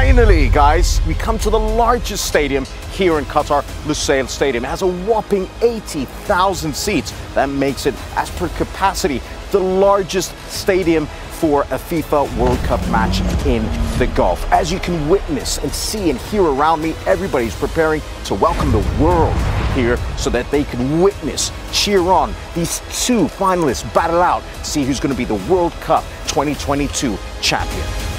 Finally, guys, we come to the largest stadium here in Qatar, Lusail Stadium. It has a whopping 80,000 seats. That makes it, as per capacity, the largest stadium for a FIFA World Cup match in the Gulf. As you can witness and see and hear around me, everybody's preparing to welcome the world here so that they can witness, cheer on these two finalists battle out, to see who's going to be the World Cup 2022 champion.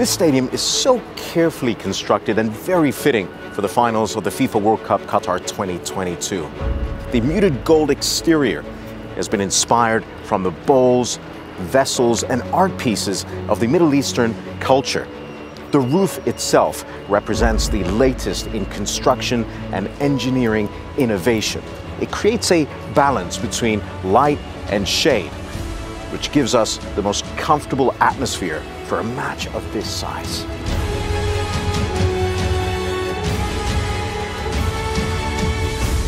This stadium is so carefully constructed and very fitting for the finals of the FIFA World Cup Qatar 2022. The muted gold exterior has been inspired from the bowls, vessels, and art pieces of the Middle Eastern culture. The roof itself represents the latest in construction and engineering innovation. It creates a balance between light and shade, which gives us the most comfortable atmosphere for a match of this size.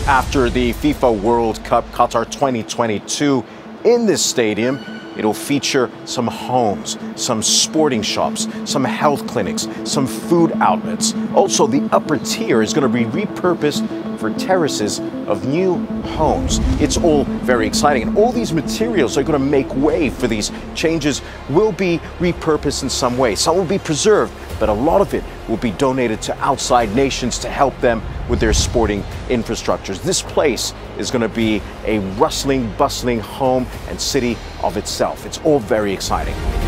After the FIFA World Cup Qatar 2022 in this stadium, It'll feature some homes, some sporting shops, some health clinics, some food outlets. Also, the upper tier is going to be repurposed for terraces of new homes. It's all very exciting. And all these materials are going to make way for these changes will be repurposed in some way. Some will be preserved, but a lot of it will be donated to outside nations to help them with their sporting infrastructures. This place is going to be a rustling, bustling home and city of itself. It's all very exciting.